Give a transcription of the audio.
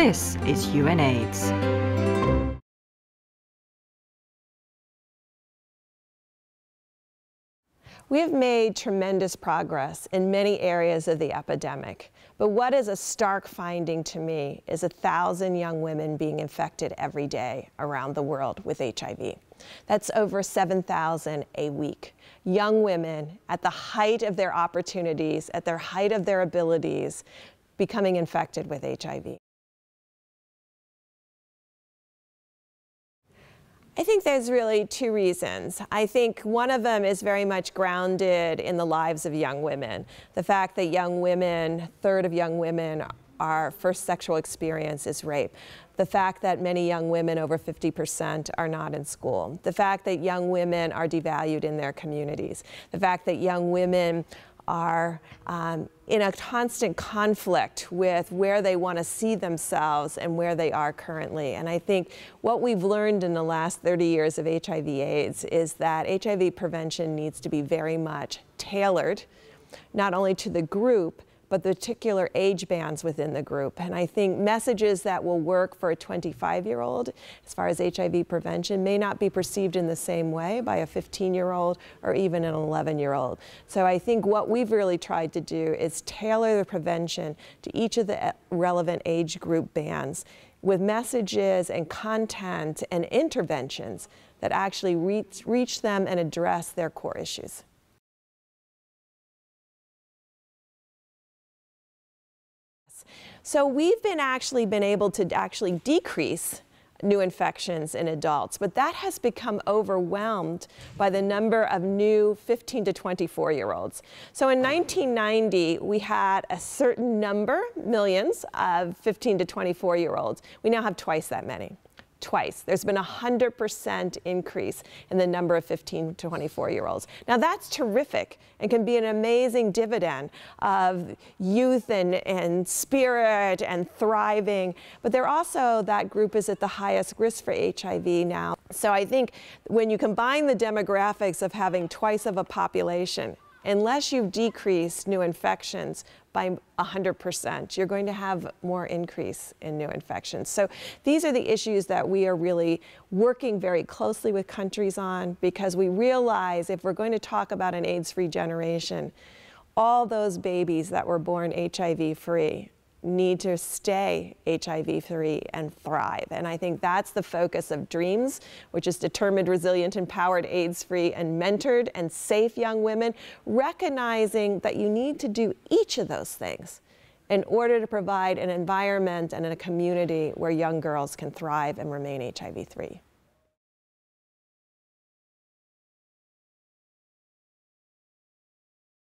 This is UNAIDS. We have made tremendous progress in many areas of the epidemic, but what is a stark finding to me is a thousand young women being infected every day around the world with HIV. That's over 7,000 a week. Young women at the height of their opportunities, at their height of their abilities, becoming infected with HIV. I think there's really two reasons. I think one of them is very much grounded in the lives of young women. The fact that young women, third of young women, our first sexual experience is rape. The fact that many young women, over 50%, are not in school. The fact that young women are devalued in their communities. The fact that young women are um, in a constant conflict with where they want to see themselves and where they are currently. And I think what we've learned in the last 30 years of HIV AIDS is that HIV prevention needs to be very much tailored, not only to the group, but the particular age bands within the group. And I think messages that will work for a 25 year old as far as HIV prevention may not be perceived in the same way by a 15 year old or even an 11 year old. So I think what we've really tried to do is tailor the prevention to each of the eh, relevant age group bands with messages and content and interventions that actually reach, reach them and address their core issues. So we've been actually been able to actually decrease new infections in adults, but that has become overwhelmed by the number of new 15 to 24 year olds. So in 1990, we had a certain number, millions, of 15 to 24 year olds. We now have twice that many twice. There's been a 100% increase in the number of 15 to 24 year olds. Now that's terrific and can be an amazing dividend of youth and, and spirit and thriving, but they're also, that group is at the highest risk for HIV now. So I think when you combine the demographics of having twice of a population unless you've decreased new infections by 100%, you're going to have more increase in new infections. So these are the issues that we are really working very closely with countries on because we realize if we're going to talk about an AIDS-free generation, all those babies that were born HIV-free need to stay HIV free and thrive. And I think that's the focus of DREAMS, which is determined, resilient, empowered, AIDS free, and mentored and safe young women, recognizing that you need to do each of those things in order to provide an environment and a community where young girls can thrive and remain HIV free.